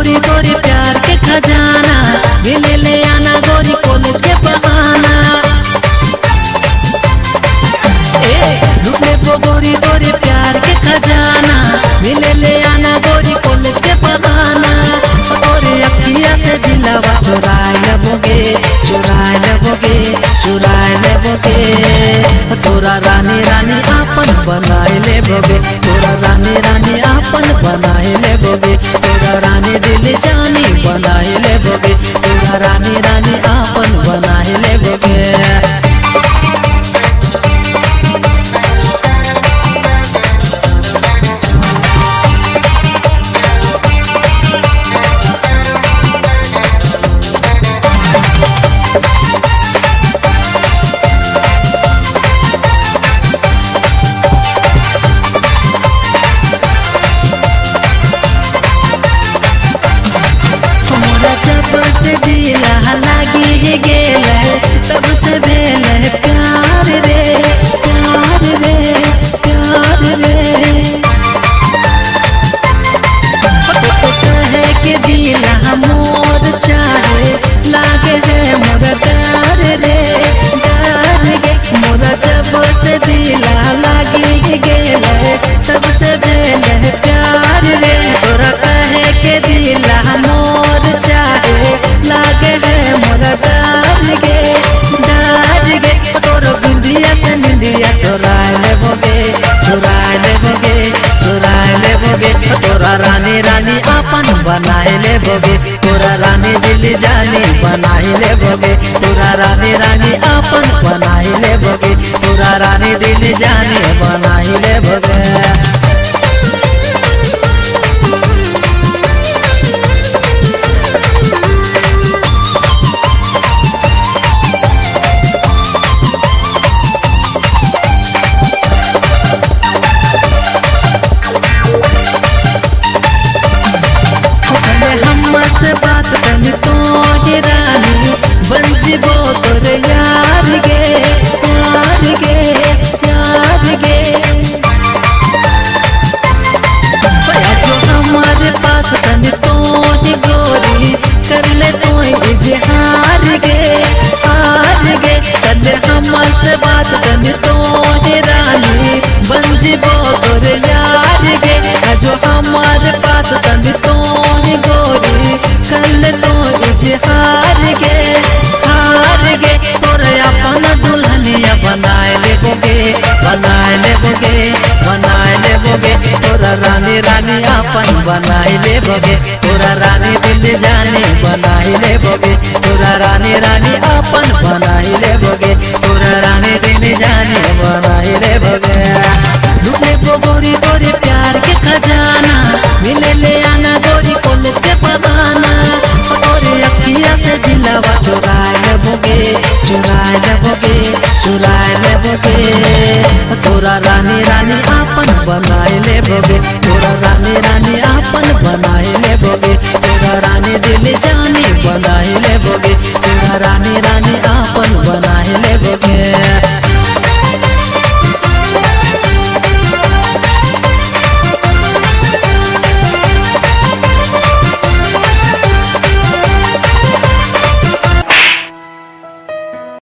गोरी गोरी प्यार के खजाना। मिले ले आना गोरी कॉलेज के बहाना। ए, लुटने को गोरी गोरी प्यार के खजाना। मिले ले आना गोरी कॉलेज के बहाना। और अखिया से दिलावा चुरा लबोगे चुरा लबोगे चुरा लबोगे तोरा रानी रानी आपन बनाए ले भोगे दिला लगी गे बोगे तोरा रानी रानी अपन बनाए ले बोगे तोरा रानी दिल जानी बनाए ले बोगे तोरा रानी रानी अपन बनाए ले बोगे तोरा रानी दिल जानी बनाए ले बोगे नाचबो तोर यार गे। यार तोरा रानी रानी अपन बनाई ले बगे। तोरा रानी दिल जाने बनाई ले बगे। तोरा रानी रानी अपन बनाई ले बगे। तोरा रानी दिल जाने बनाई ले बगे। लुटे को बोरी 弯弯。